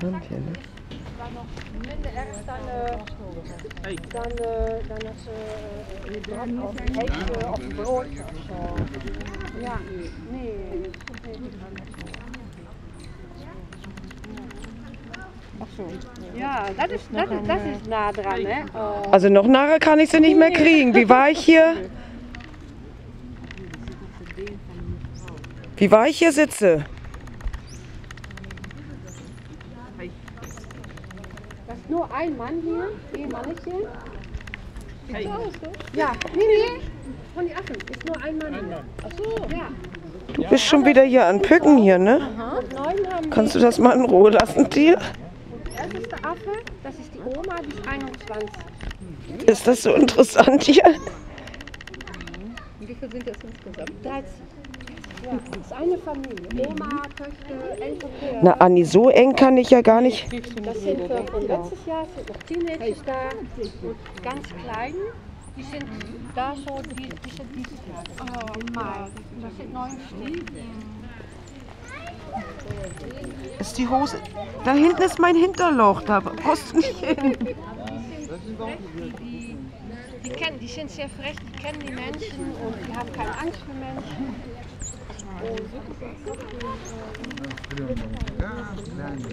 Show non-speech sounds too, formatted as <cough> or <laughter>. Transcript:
hier, ne? minder erg dan, dan, dan als ze uh, of een ijsje of een broodje of zo. Ja, nee. Ach zo. Ja, dat is, dat is, dat is nah dran, hè? Oh. Also noch nachher kann ich sie nicht mehr kriegen. Wie war ich hier? Wie war ich hier sitze? Ist nur ein Mann hier, ein Mannchen. Sieht so aus, so? Ja, nee, nee. Von den Affen ist nur ein Mann hier. Ach so. Ja. Du bist schon wieder hier an Pücken hier, ne? Und neun haben Kannst du das mal in Ruhe lassen, Tier? Der älteste Affe, das ist die Oma, die ist 21. Ist das so interessant hier? Wie viele sind das insgesamt? 13. Ja, das ist eine Familie. Oma, Töchter, Enkelkinder. Na, Anni, so eng kann ich ja gar nicht. Das sind von letztes Jahr, sind noch Teenagers da und ganz klein. Die sind da so, die, die sind dieses Jahr. Oh, Mai. Das sind neun Stück. Ist die Hose. Da hinten ist mein Hinterloch, da du nicht hin. Die, <laughs> die, die, kennen, die sind sehr frech, die kennen die Menschen und die haben keine Angst vor Menschen. Ja, kleine.